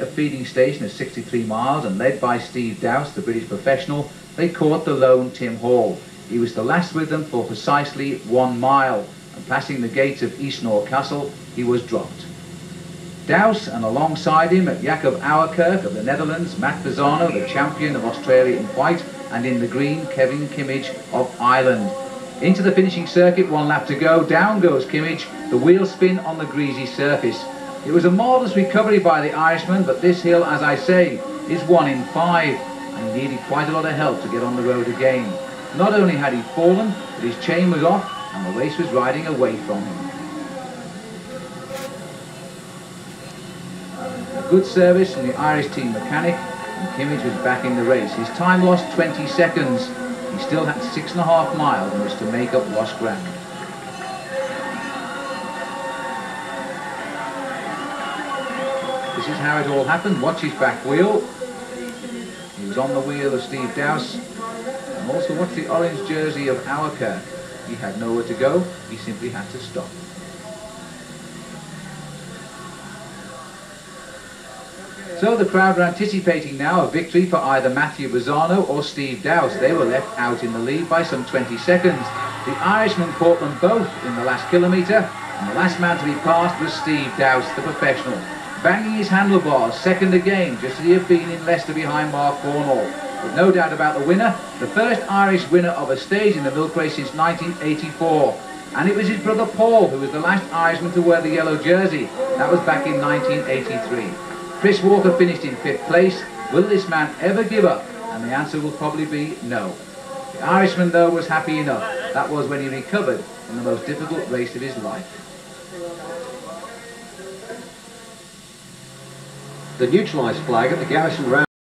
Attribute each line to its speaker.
Speaker 1: A feeding station of 63 miles and led by Steve Dowse, the British professional, they caught the lone Tim Hall. He was the last with them for precisely one mile and passing the gates of Eastnor Castle, he was dropped. Dowse and alongside him at Jacob Ouwerkerk of the Netherlands, Matt Bazzano, the champion of Australia in white, and in the green, Kevin Kimmage of Ireland. Into the finishing circuit, one lap to go, down goes Kimmage, the wheel spin on the greasy surface. It was a marvellous recovery by the Irishman, but this hill, as I say, is one in five, and he needed quite a lot of help to get on the road again. Not only had he fallen, but his chain was off, and the race was riding away from him. A good service from the Irish team mechanic, and Kimmage was back in the race. His time lost 20 seconds. He still had six and a half miles in which to make up lost ground. This is how it all happened. Watch his back wheel. He was on the wheel of Steve Dowse. And also watch the orange jersey of Ouwerkerk. He had nowhere to go. He simply had to stop. So the crowd are anticipating now a victory for either Matthew Bazzano or Steve Dowse. They were left out in the lead by some 20 seconds. The Irishman caught them both in the last kilometre, and the last man to be passed was Steve Dowse, the professional banging his handlebars, second again, just as he had been in Leicester behind Mark Cornwall. With no doubt about the winner, the first Irish winner of a stage in the milk race since 1984. And it was his brother Paul who was the last Irishman to wear the yellow jersey. That was back in 1983. Chris Walker finished in fifth place. Will this man ever give up? And the answer will probably be no. The Irishman, though, was happy enough. That was when he recovered from the most difficult race of his life.
Speaker 2: The neutralised flag at the Garrison Round